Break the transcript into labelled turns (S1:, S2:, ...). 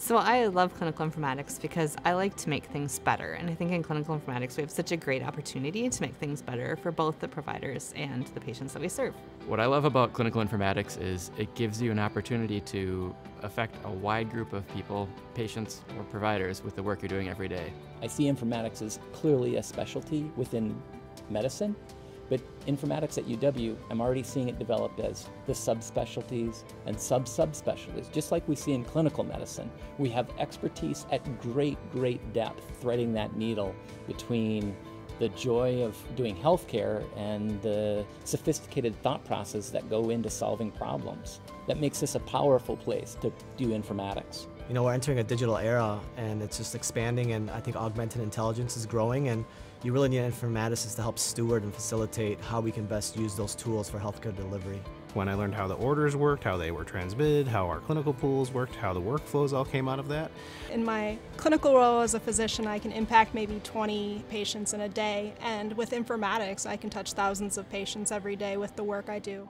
S1: So I love clinical informatics because I like to make things better. And I think in clinical informatics, we have such a great opportunity to make things better for both the providers and the patients that we serve.
S2: What I love about clinical informatics is it gives you an opportunity to affect a wide group of people, patients or providers, with the work you're doing every day.
S3: I see informatics as clearly a specialty within medicine, but informatics at UW, I'm already seeing it developed as the subspecialties and sub-subspecialties, just like we see in clinical medicine. We have expertise at great, great depth, threading that needle between the joy of doing healthcare and the sophisticated thought process that go into solving problems. That makes this a powerful place to do informatics.
S4: You know, we're entering a digital era and it's just expanding and I think augmented intelligence is growing and you really need an informaticist to help steward and facilitate how we can best use those tools for healthcare delivery.
S5: When I learned how the orders worked, how they were transmitted, how our clinical pools worked, how the workflows all came out of that.
S6: In my clinical role as a physician, I can impact maybe 20 patients in a day, and with informatics, I can touch thousands of patients every day with the work I do.